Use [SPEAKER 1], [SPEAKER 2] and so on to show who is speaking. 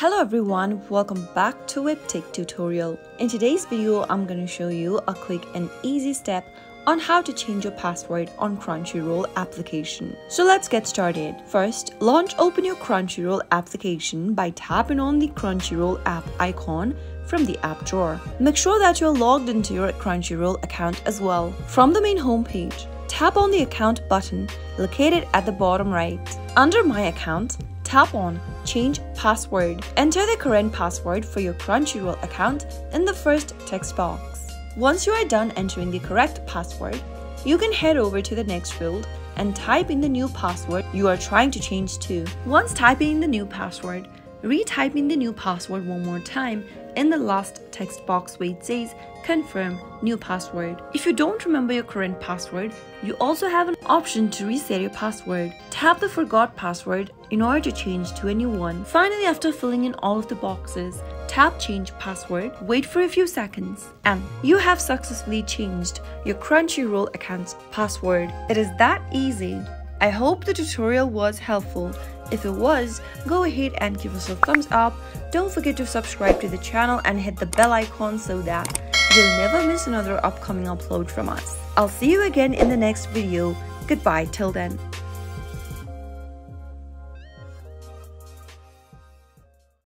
[SPEAKER 1] Hello everyone, welcome back to WebTech tutorial. In today's video, I'm going to show you a quick and easy step on how to change your password on Crunchyroll application. So let's get started. First, launch open your Crunchyroll application by tapping on the Crunchyroll app icon from the app drawer. Make sure that you're logged into your Crunchyroll account as well. From the main homepage, tap on the account button located at the bottom right. Under my account, tap on Change Password. Enter the current password for your Crunchyroll account in the first text box. Once you are done entering the correct password, you can head over to the next field and type in the new password you are trying to change to. Once typing in the new password, retyping the new password one more time in the last text box where it says confirm new password. If you don't remember your current password, you also have an option to reset your password. Tap the forgot password in order to change to a new one. Finally, after filling in all of the boxes, tap change password, wait for a few seconds, and you have successfully changed your Crunchyroll account's password. It is that easy. I hope the tutorial was helpful. If it was, go ahead and give us a thumbs up. Don't forget to subscribe to the channel and hit the bell icon so that you'll never miss another upcoming upload from us. I'll see you again in the next video. Goodbye till then.